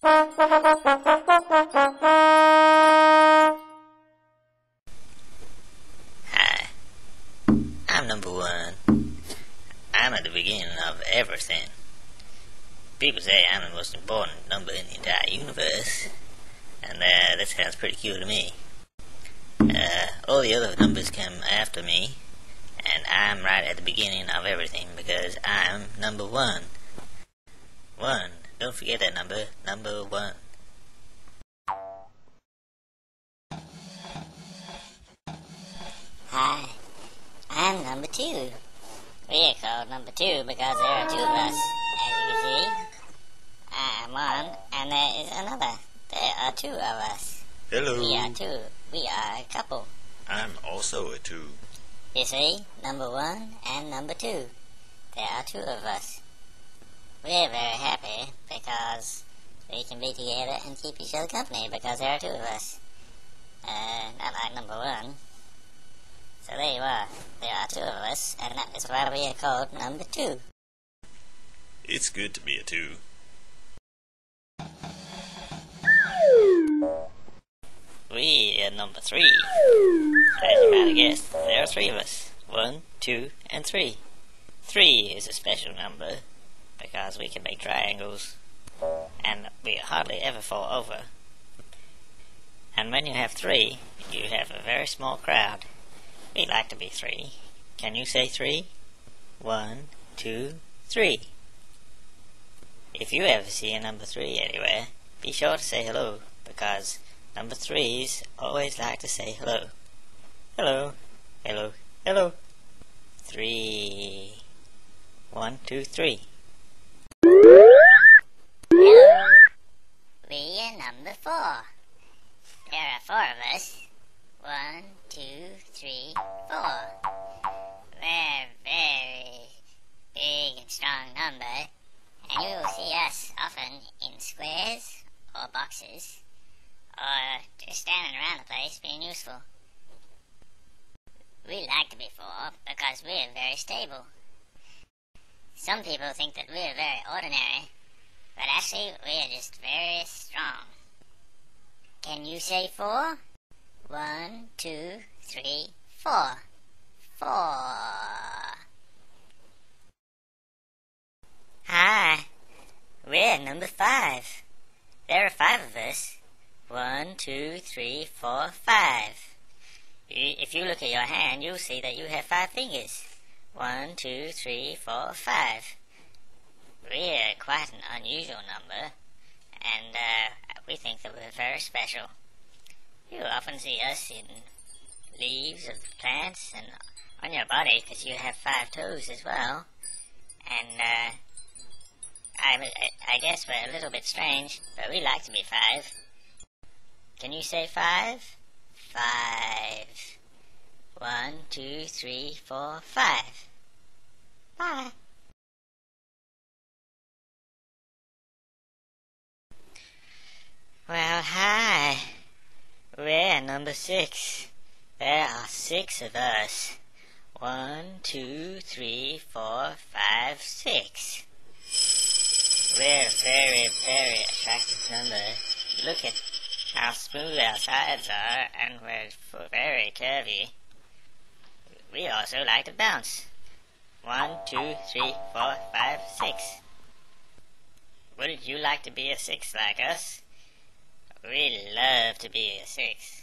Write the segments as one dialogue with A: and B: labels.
A: Hi, I'm number one. I'm at the beginning of everything. People say I'm the most important number in the entire universe, and uh, that sounds pretty cool to me. Uh, all the other numbers come after me, and I'm right at the beginning of everything because I'm number one. One. Don't forget that number. Number one.
B: Hi, I'm number two. We are called number two because there are two of us, as you can see. I am one, and there is another. There are two of us.
C: Hello.
B: We are two. We are a couple.
C: I'm also a two.
B: You see, number one and number two. There are two of us. We're very happy because we can be together and keep each other company because there are two of us. Uh, not like number one. So there you are. There are two of us, and that is why we are called number two.
C: It's good to be a two.
A: We are number three. As you might have guessed, there are three of us. One, two, and three. Three is a special number because we can make triangles and we hardly ever fall over. And when you have three, you have a very small crowd. We like to be three. Can you say three? One, two, three. If you ever see a number three anywhere, be sure to say hello because number threes always like to say hello. Hello, hello, hello. Three. One, two, three.
B: We are number four. There are four of us. One, two, three, four. We're very big and strong number, and you will see us often in squares or boxes, or just standing around the place being useful. We like to be four because we're very stable. Some people think that we're very ordinary, but actually, we are just very strong. Can you say four? One, two, three, four. Four.
A: Hi. We're number five. There are five of us. One, two, three, four, five. If you look at your hand, you'll see that you have five fingers. One, two, three, four, five. We're quite an unusual number, and uh, we think that we're very special. You often see us in leaves of plants and on your body because you have five toes as well. And uh, I, I guess we're a little bit strange, but we like to be five. Can you say five? Five. One, two, three, four, five. Bye. Well, hi. We're number six. There are six of us. One, two, three, four, five, six. We're a very, very attractive number. Look at how smooth our sides are, and we're very curvy. We also like to bounce. One, two, three, four, five, six. Wouldn't you like to be a six like us? We love to be a six.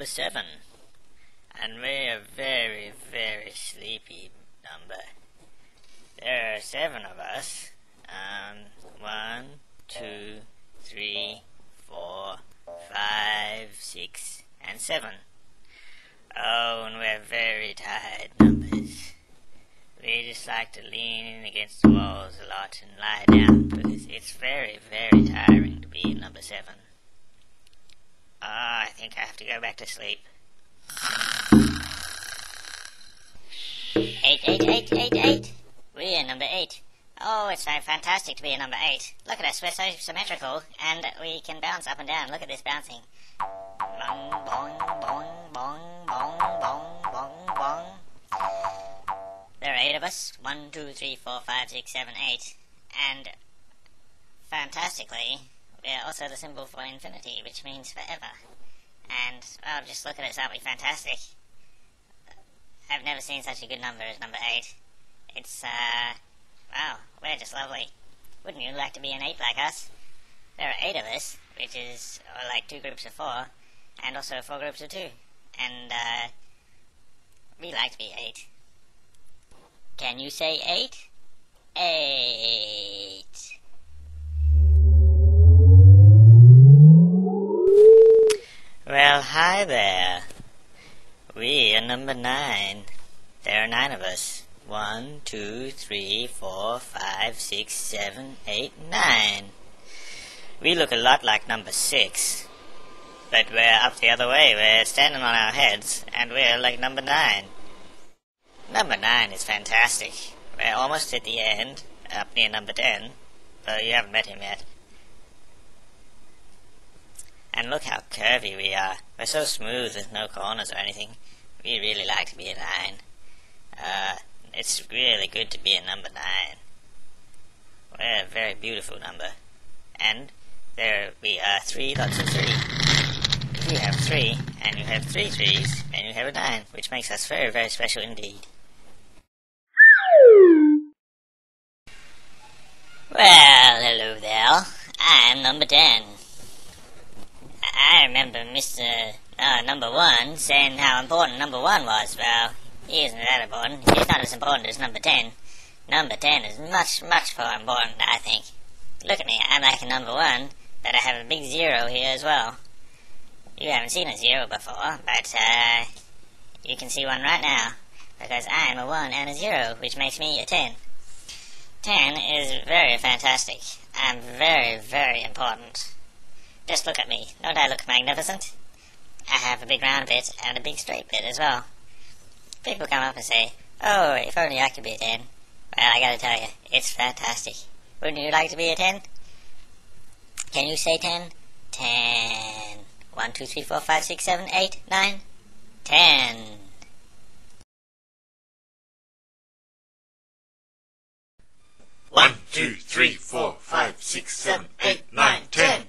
A: Number seven, and we are a very, very sleepy number. There are seven of us. Um, one, two, three, four, five, six, and seven. Oh, and we're very tired numbers. We just like to lean in against the walls a lot and lie down because it's very, very tiring to be number seven. I think I have to go back to sleep.
B: Eight, eight, eight, eight, eight.
A: We're number eight. Oh, it's so fantastic to be a number eight. Look at us, we're so symmetrical, and we can bounce up and down. Look at this bouncing. Bong, bong, bong, bong, bong, bong, bong, bong. There are eight of us. One, two, three, four, five, six, seven, eight. And fantastically, we're also the symbol for infinity, which means forever. And, well, just look at us, aren't we fantastic? I've never seen such a good number as number eight. It's, uh, wow, we're just lovely. Wouldn't you like to be an eight like us? There are eight of us, which is uh, like two groups of four, and also four groups of two. And, uh, we like to be eight. Can you say eight? Eight. Well, hi there. We are number nine. There are nine of us. One, two, three, four, five, six, seven, eight, nine. We look a lot like number six. But we're up the other way. We're standing on our heads, and we're like number nine. Number nine is fantastic. We're almost at the end, up near number ten, though you haven't met him yet. And look how curvy we are. We're so smooth with no corners or anything. We really like to be a nine. Uh, it's really good to be a number nine. We're a very beautiful number. And there we are three lots of three. If you have three, and you have three threes, then you have a nine, which makes us very, very special indeed. Well, hello there. I'm number ten. I remember Mr. Uh, number one saying how important number one was. Well, he isn't that important. He's not as important as number ten. Number ten is much, much more important, I think. Look at me, I'm like a number one, but I have a big zero here as well. You haven't seen a zero before, but uh, you can see one right now, because I'm a one and a zero, which makes me a ten. Ten is very fantastic. I'm very, very important. Just look at me. Don't I look magnificent? I have a big round bit and a big straight bit as well. People come up and say, Oh, if only I could be a 10. Well, I gotta tell you, it's fantastic. Wouldn't you like to be a 10? Can you say 10? 10. 1, 2, 3, 4, 5, 6, 7, 8, 9, 10.
C: One, two, three, four, five, six, seven, eight, nine, ten.